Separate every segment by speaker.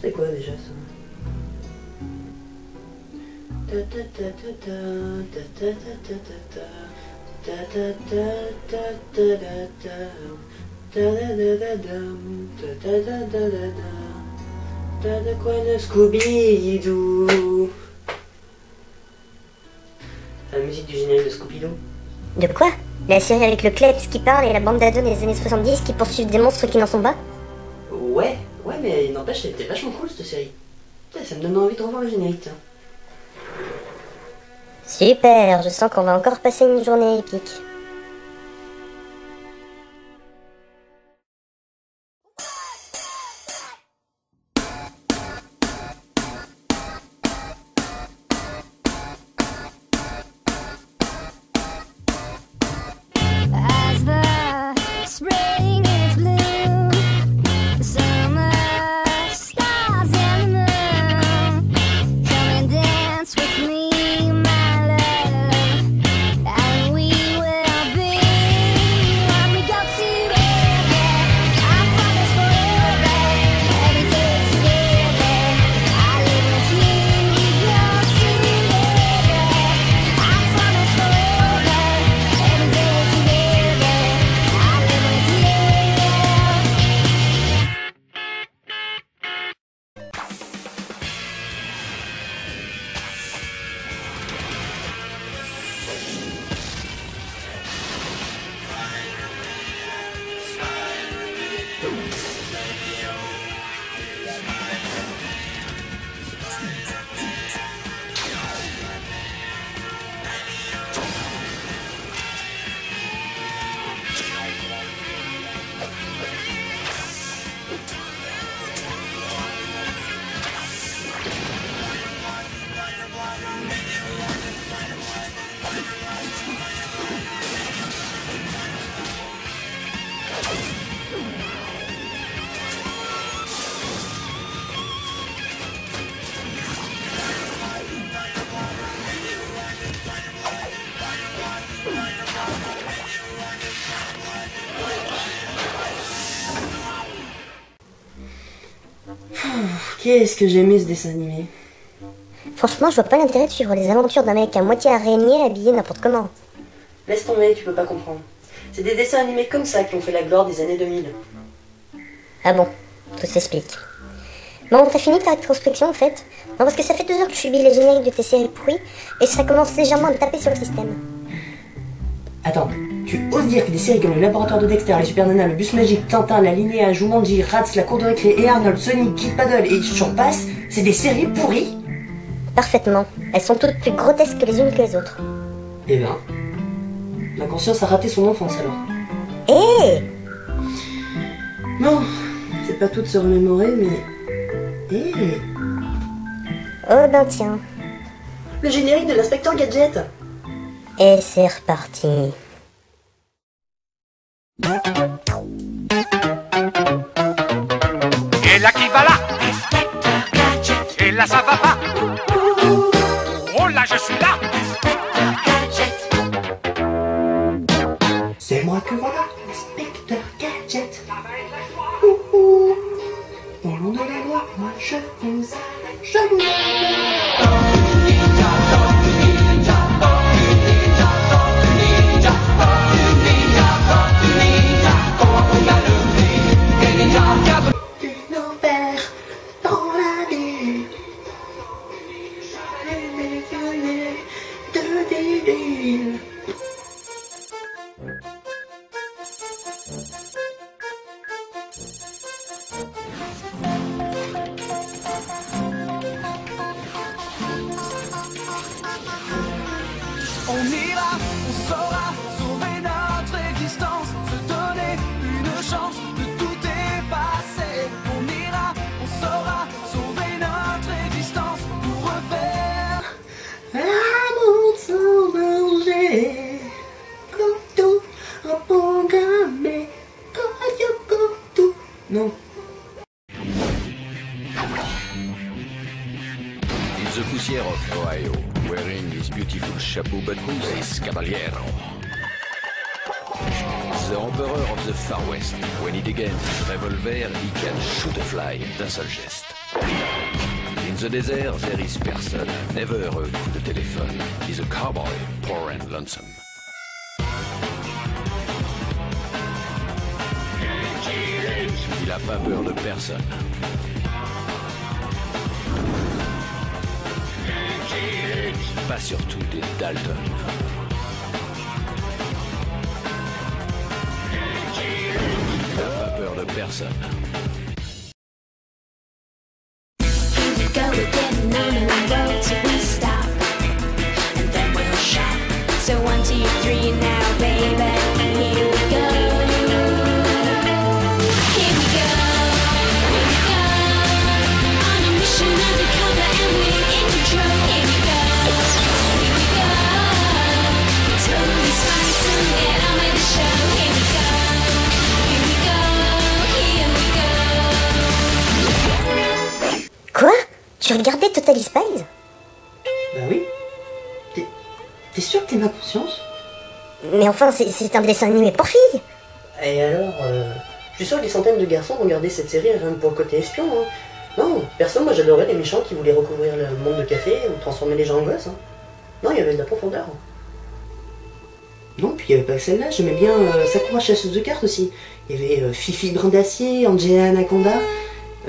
Speaker 1: C'est quoi déjà ça T'as de quoi de Scooby-Doo La musique du générique de Scooby-Doo
Speaker 2: De quoi? La série avec le Kleps qui parle et la bande d'ados des années 70 qui poursuivent des monstres qui n'en sont pas?
Speaker 1: Ouais, ouais, mais il n'empêche, elle était vachement cool cette série. Putain, ça me donne envie de revoir le générique, tiens.
Speaker 2: Super, je sens qu'on va encore passer une journée épique.
Speaker 1: Qu'est-ce que j'ai aimé ce dessin animé?
Speaker 2: Franchement, je vois pas l'intérêt de suivre les aventures d'un mec à moitié araignée habillé n'importe comment.
Speaker 1: Laisse tomber, tu peux pas comprendre. C'est des dessins animés comme ça qui ont fait la gloire des années 2000.
Speaker 2: Ah bon, tout s'explique. Bon, t'as fini ta rétrospection en fait Non, parce que ça fait deux heures que je subis les génériques de tes séries pourries et ça commence légèrement à me taper sur le système.
Speaker 1: Attends, tu oses dire que des séries comme le laboratoire de Dexter, les Super Nana, le bus magique, Tintin, la Linéa, Jumanji, Rats, la cour de récré et Arnold, Sonic, Kid Paddle et j'en passe, c'est des séries pourries?
Speaker 2: Parfaitement. Elles sont toutes plus grotesques les unes que les autres.
Speaker 1: Eh ben, ma conscience a raté son enfance alors.
Speaker 2: Hé
Speaker 1: Non, c'est pas tout de se remémorer, mais... Eh,
Speaker 2: Oh ben tiens.
Speaker 1: le générique de l'inspecteur Gadget
Speaker 2: Et c'est reparti.
Speaker 3: Et là qui va là? Et là ça va pas
Speaker 4: On
Speaker 5: beautiful chapeau, who is this caballero? The Emperor of the Far West. When he degains revolver, he can shoot a fly d'un seul geste. In the desert, there is person, never a coup de téléphone. He's a cowboy, poor and lonesome. Il a pas peur de personne. Pas surtout des Dalton. A pas peur de personne.
Speaker 1: Ma conscience
Speaker 2: Mais enfin, c'est- un dessin animé pour filles
Speaker 1: Et alors, euh, je suis sûr que des centaines de garçons regardaient cette série rien que pour le côté espion. Hein. Non, personne, moi j'adorais les méchants qui voulaient recouvrir le monde de café ou transformer les gens en gosses. hein. Non, il y avait de la profondeur. Non, puis il y avait pas que celle-là, j'aimais bien euh, Sakura chasseuse de cartes aussi. Il y avait euh, Fifi Brin d'Acier, Angela Anaconda.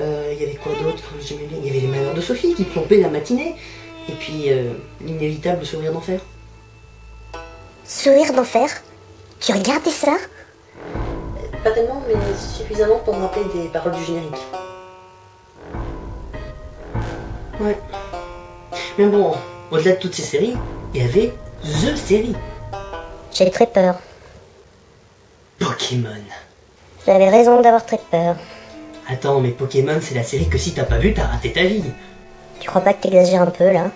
Speaker 1: Euh, il y avait quoi d'autre que j'aimais bien? Il y avait les malheurs de Sophie qui plompaient la matinée. Et puis euh, l'inévitable sourire d'enfer.
Speaker 2: Sourire d'enfer Tu regardais ça?
Speaker 1: Pas tellement, mais suffisamment pour me rappeler des paroles du générique. Ouais. Mais bon, au-delà de toutes ces séries, il y avait THE série,
Speaker 2: J'ai très peur.
Speaker 1: Pokémon.
Speaker 2: J'avais raison d'avoir très peur.
Speaker 1: Attends, mais Pokémon, c'est la série que si t'as pas vu, t'as raté ta vie.
Speaker 2: Tu crois pas que t'exagères un peu là?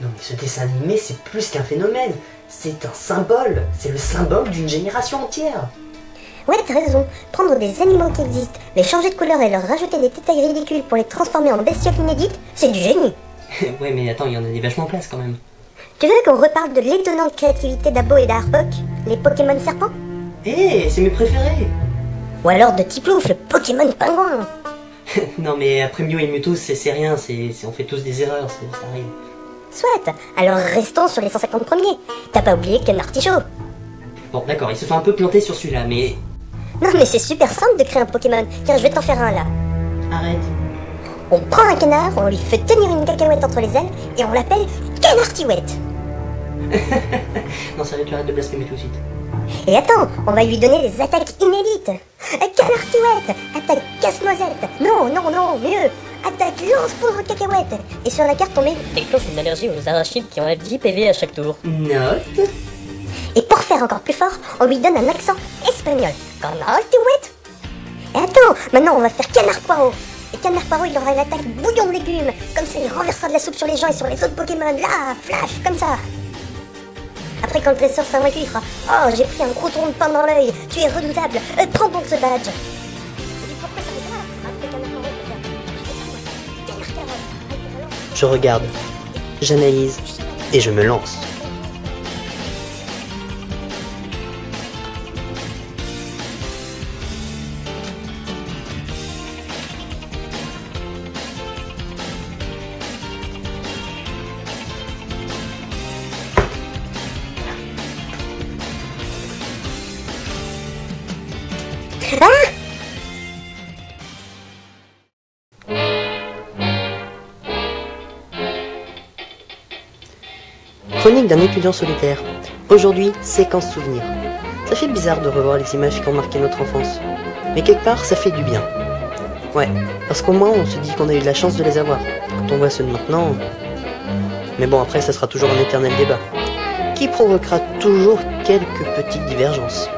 Speaker 1: Non, mais ce dessin animé, c'est plus qu'un phénomène. C'est un symbole. C'est le symbole d'une génération entière.
Speaker 2: Ouais, t'as raison. Prendre des animaux qui existent, les changer de couleur et leur rajouter des détails ridicules pour les transformer en bestioles inédites, c'est du génie.
Speaker 1: ouais, mais attends, il y en a des vachement place quand même.
Speaker 2: Tu veux qu'on reparle de l'étonnante créativité d'Abo et d'Harpok, les Pokémon serpents?
Speaker 1: Hé, c'est mes préférés.
Speaker 2: Ou alors de Tiplouf, le Pokémon pingouin
Speaker 1: non, mais après Mew et Mewtwo, c'est rien. C'est on fait tous des erreurs, ça arrive.
Speaker 2: Soit, alors restons sur les 150 premiers. T'as pas oublié Ken Artichaut
Speaker 1: Bon, d'accord, ils se sont un peu plantés sur celui-là, mais
Speaker 2: Non mais c'est super simple de créer un Pokémon. Tiens, je vais t'en faire un là.
Speaker 1: arrête.
Speaker 2: On prend un canard, on lui fait tenir une cacahuète entre les ailes et on l'appelle Canartiouette.
Speaker 1: Non, sérieux, tu arrêtes de blasphémer tout de suite.
Speaker 2: Et attends, on va lui donner des attaques inédites. Canartiouette, attaque casse-noisette. Non, non, non, mieux. Attaque lance-poudre cacahuète. Et sur la carte, on met
Speaker 6: déclenche une allergie aux arachides qui enlèvent 10 PV à chaque tour.
Speaker 1: Note.
Speaker 2: Et pour faire encore plus fort, on lui donne un accent espagnol. Canartiouette. Et attends, maintenant on va faire canard poireau. Et canard poireau, il aura une attaque bouillon de légumes. Comme ça, il renversera de la soupe sur les gens et sur les autres Pokémon. Là, flash, comme ça. Après, quand le dresseur sera vaincu, il fera Oh, j'ai pris un gros tronc de pain dans l'œil. Tu es redoutable. Euh, prends donc ce badge. Je
Speaker 1: regarde, j'analyse et je me lance. Chronique d'un étudiant solitaire. Aujourd'hui, séquence souvenir. Ça fait bizarre de revoir les images qui ont marqué notre enfance. Mais quelque part, ça fait du bien. Ouais, parce qu'au moins on se dit qu'on a eu de la chance de les avoir. Quand on voit ceux de maintenant... Mais bon, après, ça sera toujours un éternel débat. Qui provoquera toujours quelques petites divergences?